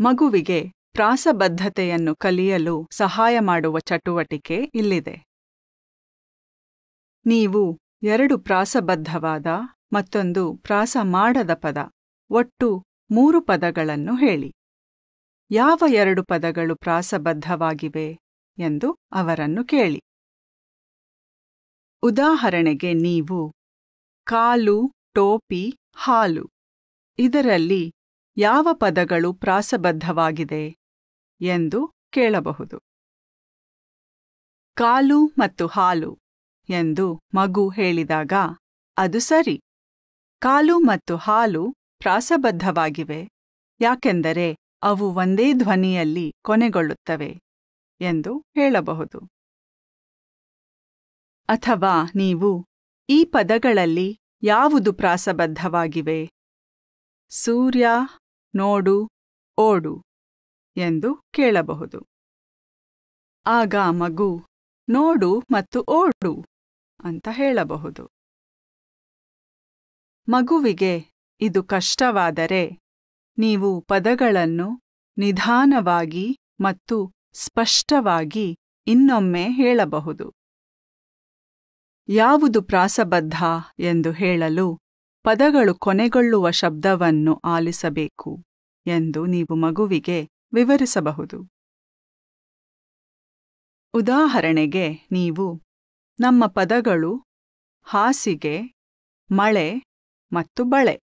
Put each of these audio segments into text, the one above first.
ಮಗುವಿಗೆ ಪ್ರಾಸಬದ್ಧತೆಯನ್ನು ಕಲಿಯಲು ಸಹಾಯ ಮಾಡುವ ಚಟುವಟಿಕೆ ಇಲ್ಲಿದೆ. ನೀವು ಎರಡು ಪ್ರಾಸಬದ್ಧವಾದ ಮತ್ತೊಂದು ಪ್ರಾಸ ಮಾಡದ ಪದ, ಒಟ್ಟು ಮೂರು ಪದಗಳನ್ನು ಹೇಳಿ. ಯಾವ ಎರಡು ಪದಗಳು ಪ್ರಾಸಬದ್ಧವಾಗಿವೆ ಎಂದು ಅವರನ್ನು ಕೇಳಿ. ಉದಾಹರಣೆಗೆ ನೀವು ಕಾಲು, ಟೋಪಿ, ಹಾಲು ಇದರಲ್ಲಿ ಯಾವ ಪದಗಳು ಪ್ರಾಸಬದ್ಧವಾಗಿದೆ ಎಂದು ಕೇಳಬಹುದು. ಕಾಲು ಮತ್ತು ಹಾಲು ಎಂದು ಮಗು ಹೇಳಿದಾಗ, ಅದು ಸರಿ. ಕಾಲು ಮತ್ತು ಹಾಲು ಪ್ರಾಸಬದ್ಧವಾಗಿವೆ, ಯಾಕೆಂದರೆ ಅವು ಒಂದೇ ಧ್ವನಿಯಲ್ಲಿ ಕೊನೆಗೊಳ್ಳುತ್ತವೆ ಎಂದು ಹೇಳಬಹುದು. ಅಥವಾ ನೀವು ಈ ಪದಗಳಲ್ಲಿ ಯಾವುದು ಪ್ರಾಸಬದ್ಧವಾಗಿವೆ? ಸೂರ್ಯ ನೋಡು, ಓಡು ಎಂದು ಕೇಳಬಹುದು. ಆಗ ಮಗು, ನೋಡು ಮತ್ತು ಓಡು ಅಂತ ಹೇಳಬಹುದು. ಮಗುವಿಗೆ ಇದು ಕಷ್ಟವಾದರೆ ನೀವು ಪದಗಳನ್ನು ನಿಧಾನವಾಗಿ ಮತ್ತು ಸ್ಪಷ್ಟವಾಗಿ ಇನ್ನೊಮ್ಮೆ ಹೇಳಬಹುದು. ಯಾವುದು ಪ್ರಾಸಬದ್ಧ ಎಂದು ಹೇಳಲು ಪದಗಳು ಕೊನೆಗೊಳ್ಳುವ ಶಬ್ದವನ್ನು ಆಲಿಸಬೇಕು ಎಂದು ನೀವು ಮಗುವಿಗೆ ವಿವರಿಸಬಹುದು. ಉದಾಹರಣೆಗೆ, ನೀವು ನಮ್ಮ ಪದಗಳು ಹಾಸಿಗೆ, ಮಳೆ ಮತ್ತು ಬಳೆ.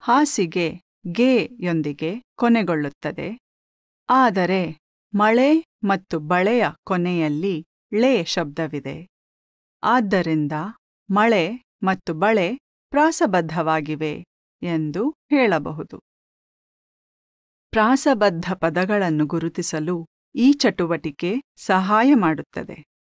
ಹಾಸಿಗೆ, ಗೆ ಯೊಂದಿಗೆ ಕೊನೆಗೊಳ್ಳುತ್ತದೆ. ಆದರೆ, ಮಳೆ ಮತ್ತು ಬಳೆಯ ಕೊನೆಯಲ್ಲಿ ಳೆ ಶಬ್ದವಿದೆ. ಆದ್ದರಿಂದ ಮಳೆ ಮತ್ತು ಬಳೆ ಪ್ರಾಸಬದ್ಧವಾಗಿವೆ ಎಂದು ಹೇಳಬಹುದು. ಪ್ರಾಸಬದ್ಧ ಪದಗಳನ್ನು ಗುರುತಿಸಲು ಈ ಚಟುವಟಿಕೆ ಸಹಾಯ ಮಾಡುತ್ತದೆ.